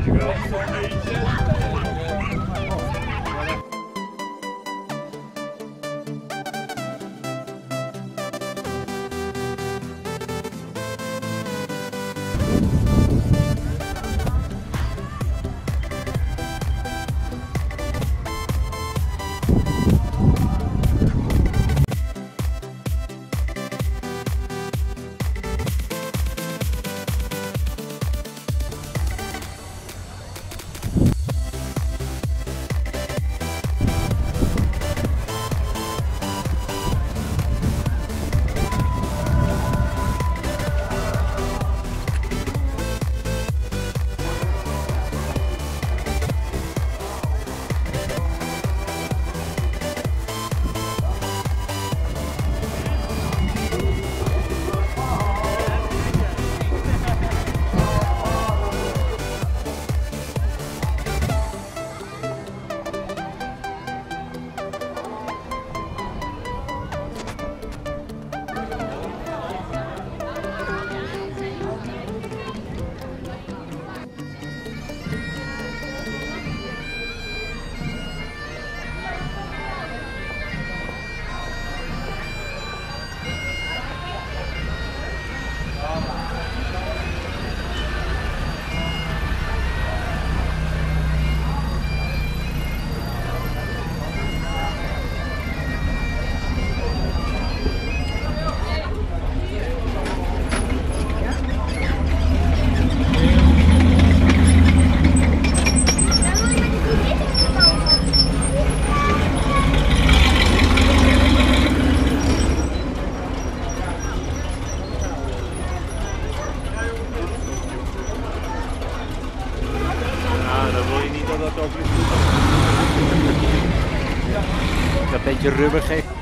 There you go. een beetje rubber geeft.